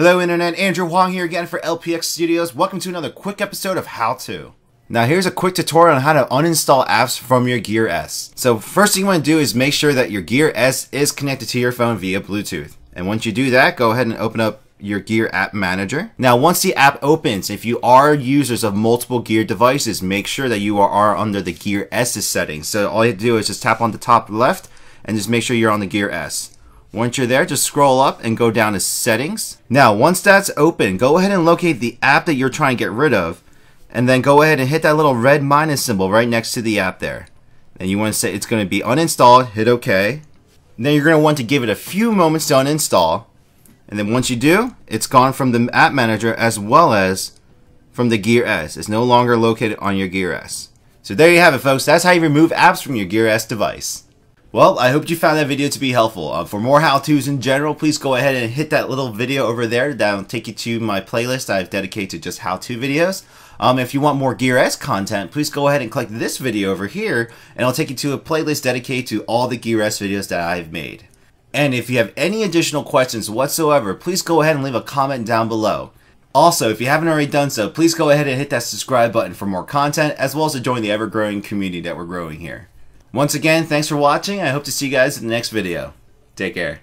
Hello Internet, Andrew Huang here again for LPX Studios. Welcome to another quick episode of How To. Now here's a quick tutorial on how to uninstall apps from your Gear S. So first thing you want to do is make sure that your Gear S is connected to your phone via Bluetooth. And once you do that, go ahead and open up your Gear App Manager. Now once the app opens, if you are users of multiple Gear devices, make sure that you are under the Gear S's settings. So all you have to do is just tap on the top left and just make sure you're on the Gear S. Once you're there, just scroll up and go down to settings. Now, once that's open, go ahead and locate the app that you're trying to get rid of. And then go ahead and hit that little red minus symbol right next to the app there. And you want to say it's going to be uninstalled, hit OK. Then you're going to want to give it a few moments to uninstall. And then once you do, it's gone from the app manager as well as from the Gear S. It's no longer located on your Gear S. So there you have it folks, that's how you remove apps from your Gear S device. Well, I hope you found that video to be helpful. Uh, for more how-tos in general, please go ahead and hit that little video over there. That'll take you to my playlist I've dedicated to just how-to videos. Um, if you want more Gear S content, please go ahead and click this video over here, and I'll take you to a playlist dedicated to all the Gear S videos that I've made. And if you have any additional questions whatsoever, please go ahead and leave a comment down below. Also, if you haven't already done so, please go ahead and hit that subscribe button for more content, as well as to join the ever-growing community that we're growing here. Once again, thanks for watching. I hope to see you guys in the next video. Take care.